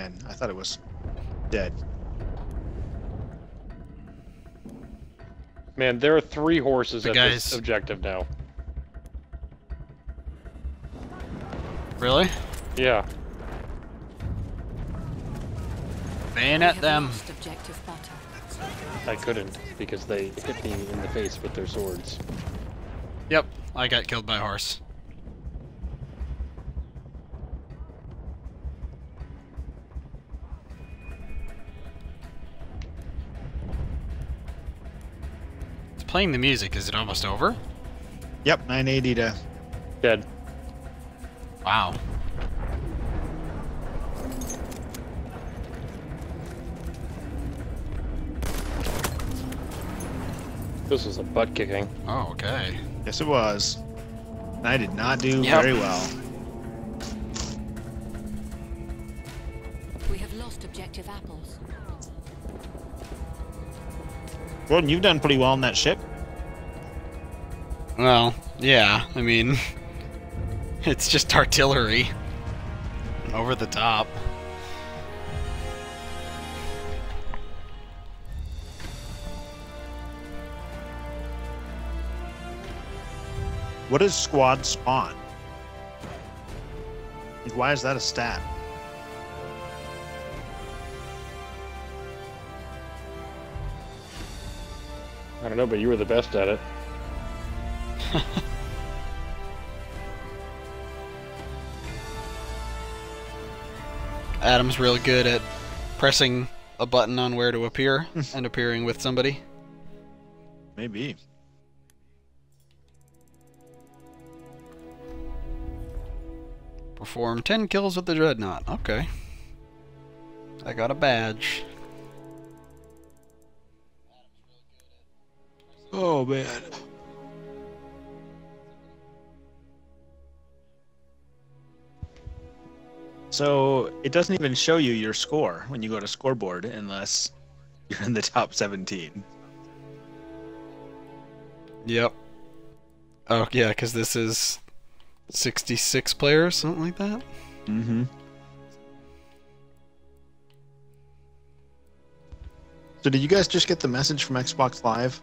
And I thought it was dead. Man, there are three horses The at guys- this objective now. Really? Yeah. Bayonet We them. lost objective butter. I couldn't because they hit me in the face with their swords. Yep, I got killed by a horse. Playing the music. Is it almost over? Yep, 980 to. Dead. Wow. This was a butt kicking. Oh, okay. Yes, it was. And I did not do Yep. very well. We have lost objective apples. Gordon, you've done pretty well on that ship. Well, yeah. I mean, it's just artillery. Over the top. What is squad spawn? Why is that a stat? I don't know, but you were the best at it. Adam's real good at pressing a button on where to appear and appearing with somebody. Maybe. Perform 10 kills with the Dreadnought. Okay. I got a badge. Man. So it doesn't even show you your score when you go to scoreboard unless you're in the top 17. Yep. Oh, yeah, because this is 66 players, something like that? Mm-hmm. So did you guys just get the message from Xbox Live?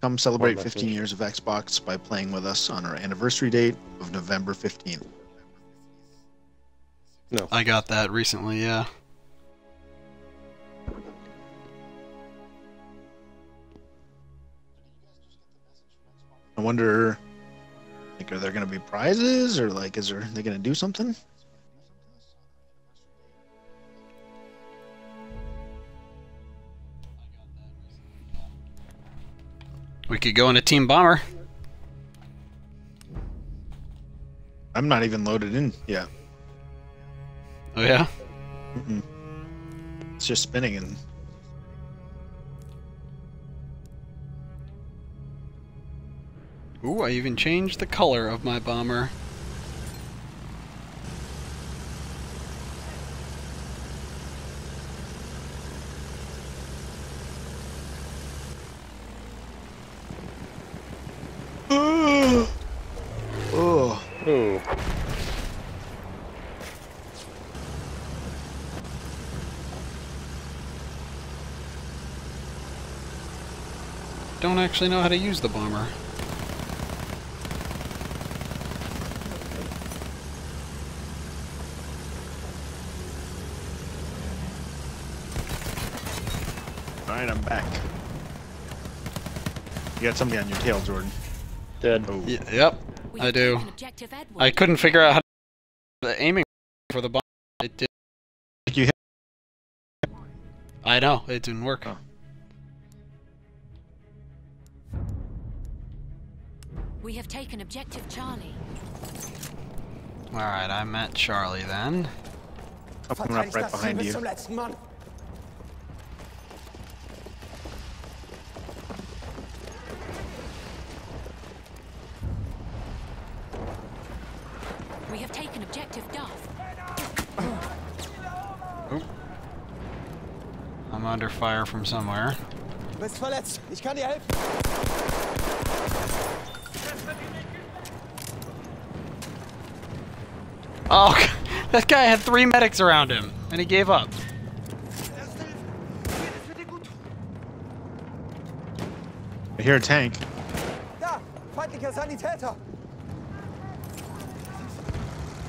Come celebrate 15 years of Xbox by playing with us on our anniversary date of November 15th. No. I got that recently, yeah. I wonder, like, are there going to be prizes or like, is there they going to do something? Could go in a team bomber. I'm not even loaded in yet. Oh, yeah? Mm-mm. It's just spinning and Ooh, I even changed the color of my bomber. oh, Ooh. Don't actually know how to use the bomber. all right, I'm back. You got somebody on your tail, Jordan. Dead. Oh, yep, I do. taken objective Edward. I couldn't figure out how to aiming for the bomb. It did. You hit- I know it didn't work. Oh. We have taken objective Charlie. All right, I'm at Charlie then. I'm coming up right behind you. We have taken objective Duff. I'm under fire from somewhere. Du bist verletzt. Ich kann dir helfen. Oh, That guy had three medics around him, and he gave up. I hear a tank. Da! Feindlicher Sanitäter!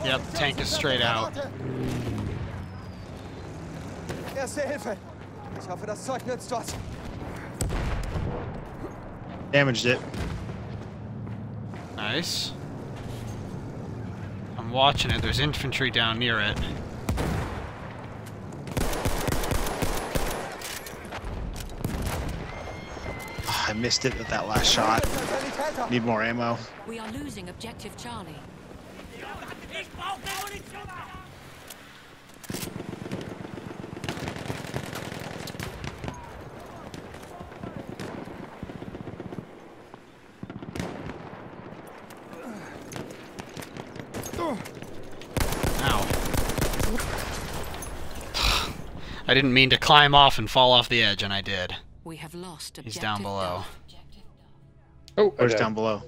Yep, tank is straight out. Erste Hilfe! Ich hoffe, das Zeug nützt was. Damaged it. Nice. I'm watching it. There's infantry down near it. Ah, I missed it with that last shot. Need more ammo. We are losing objective Charlie. I didn't mean to climb off and fall off the edge, and I did. We have lost He's down below. Duff. Oh, Where's down below?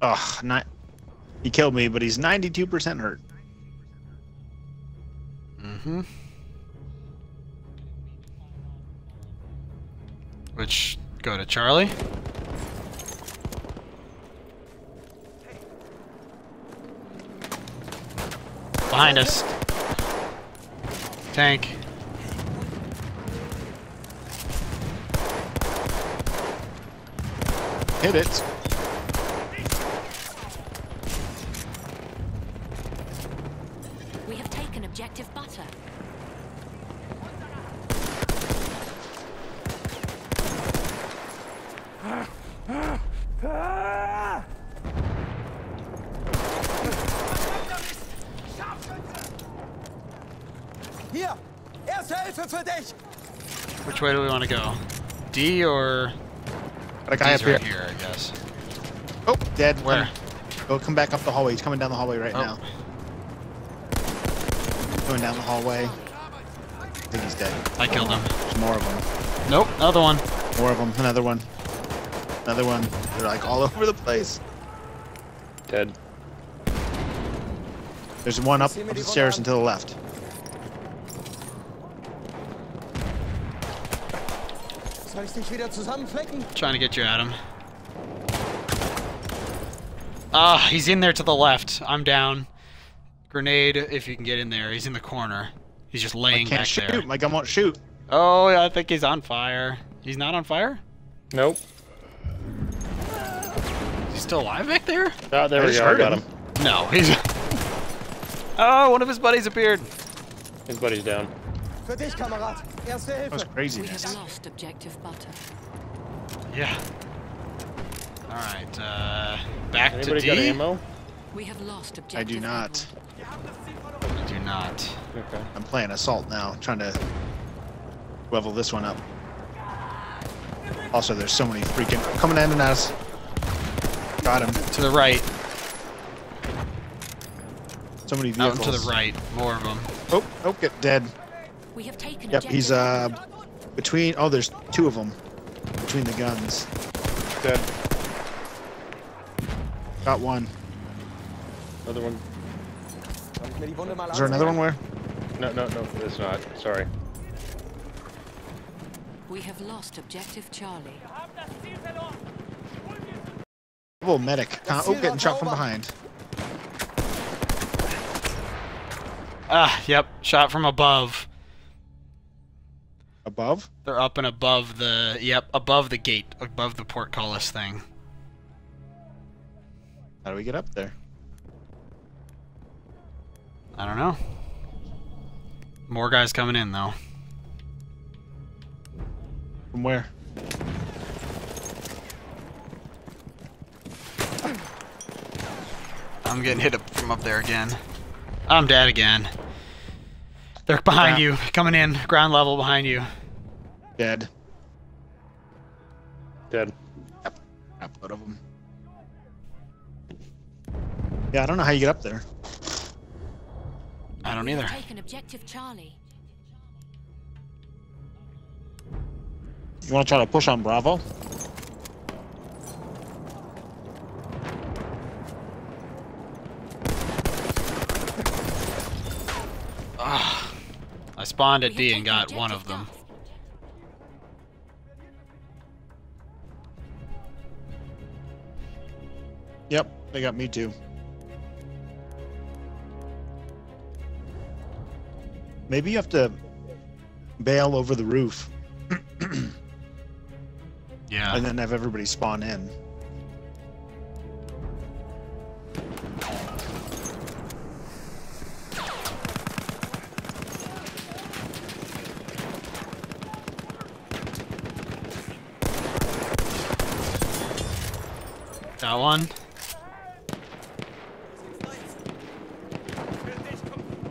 Ugh, not. He killed me, but he's 92% hurt. Mm-hmm. Which go to Charlie. Behind us. Tank. Hit it. We have taken objective butter. Hier! Erste Hilfe für dich! Which way do we want to go? D or Got a guy D's up here. right here, I guess. Oh, dead. Where? Go come back up the hallway. He's coming down the hallway right Oh. now. Going down the hallway. I think he's dead. I killed him. There's more of them. Nope, another one. More of them. Another one. Another one. They're like all over the place. Dead. There's one up, up the stairs and to the left. Soll ich dich wieder zusammenflecken? Trying to get you at him. Ah, he's in there to the left. I'm down. Grenade, if you can get in there. He's in the corner. He's just laying I laying can't back shoot. there. My gun won't shoot. Oh, yeah, I think he's on fire. He's not on fire? Nope. Is he still alive back there? Ah, there I we just go. I got him. him. No, he's. oh, one of his buddies appeared. His buddy's down. Für dich, Kamerad! Erste That was Hilfe! We have lost objective butter. Yeah. All right, uh, back Anybody to got ammo? We have lost objective I do not. apple. I do not. Okay. I'm playing assault now, trying to level this one up. Also, there's so many freaking coming in and at us. Got him. To the right. So many vehicles. and to the right. More of them. Oh, oh, get dead. We have taken Yep, he's uh between. Oh, there's two of them between the guns. Dead. Got one. Another one. Soll ich mir die Wunde mal Is there another one where? No, no, no. It's not. Sorry. We have lost objective Charlie. Oh, medic. Con- oh, getting shot from behind. Ah, yep. Shot from above. Above? They're up and above the. Yep, above the gate, above the portcullis thing. How do we get up there? I don't know. More guys coming in though. From where? I'm getting hit up from up there again. I'm dead again. They're behind Crap. you, coming in, ground level behind you. Dead. Dead. Yep. Got both of them. Yeah, I don't know how you get up there. I don't either. Take an objective, Charlie. You want to try to push on Bravo? Ah, I spawned at D and got one of them. Yep, they got me too. Maybe you have to bail over the roof Yeah. and then have everybody spawn in.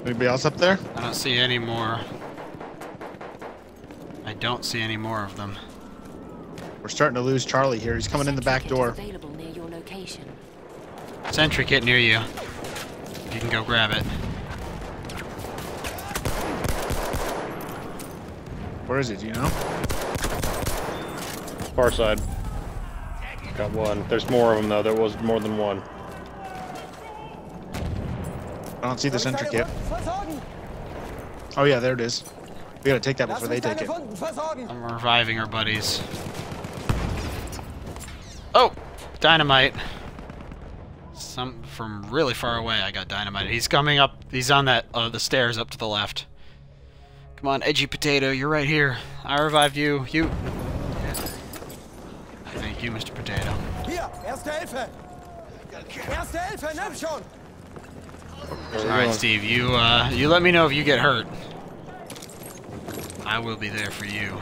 Anybody else up there? I don't see any more. I don't see any more of them. We're starting to lose Charlie here. He's coming in the back door. Available near your location. Sentry kit near you. You can go grab it. Where is it? Do you know? Far side. Got one. There's more of them though. There was more than one. I don't see the Soll ich sentry kit. Oh yeah, there it is. We gotta take that before they take it. I'm reviving our buddies. Oh! Dynamite. Some from really far away I got dynamite. He's coming up he's on that uh, the stairs up to the left. Come on, edgy potato, you're right here. I revived you. You Thank you, Mr. Potato. Hier, Erste Hilfe. Erste Hilfe, nimm schon. Where we Alright. Steve, you uh you let me know if you get hurt. I will be there for you.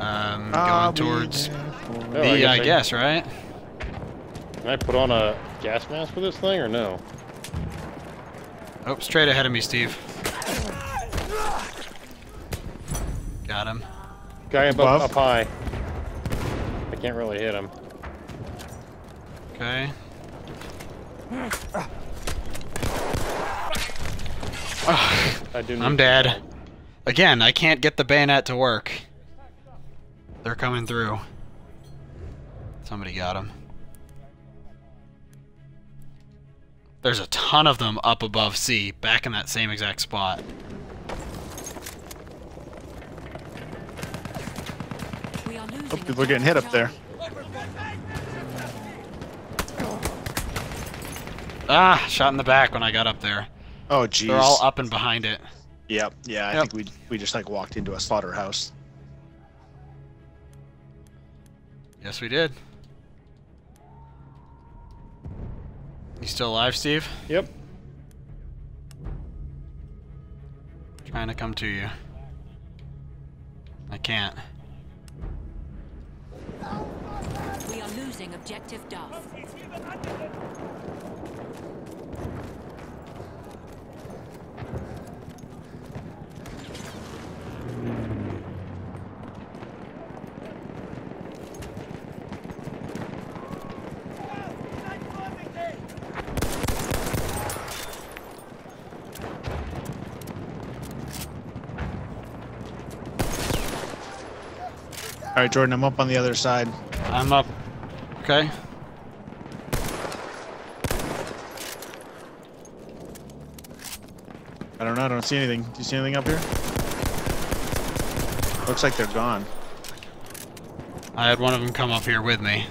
Um I'll going towards there for- Oh, B, I I- guess, right? Can I put on a gas mask for this thing or no? Oh, straight ahead of me, Steve. Got him. Guy above, Above? up high. I can't really hit him. Okay. I do. I'm need- dead. Again, I can't get the bayonet to work. They're coming through. Somebody got him. There's a ton of them up above C, back in that same exact spot. We are losing. Oh, people are getting hit up there. Ah, shot in the back when I got up there. Oh jeez. They're all up and behind it. Yep. Yeah, I Yep. think we we just like walked into a slaughterhouse. Yes, we did. You still alive, Steve? Yep. Trying to come to you. I can't. We are losing objective Duff. All right, Jordan, I'm up on the other side. I'm up. Okay. I don't know. I don't see anything. Do you see anything up here? Looks like they're gone. I had one of them come up here with me.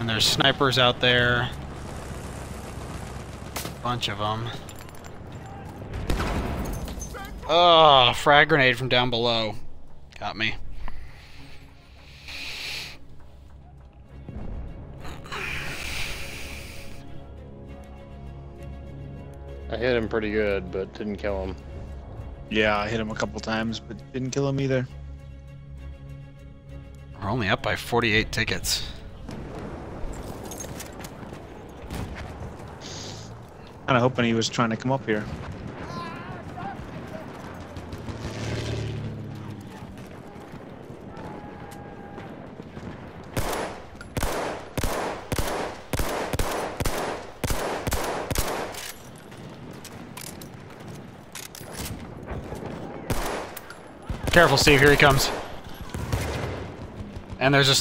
And there's snipers out there. Bunch of them. Oh, frag grenade from down below. Got me. I hit him pretty good, but didn't kill him. Yeah, I hit him a couple times, but didn't kill him either. We're only up by 48 tickets. Kind of hoping he was trying to come up here. Careful, Steve. Here he comes. And there's a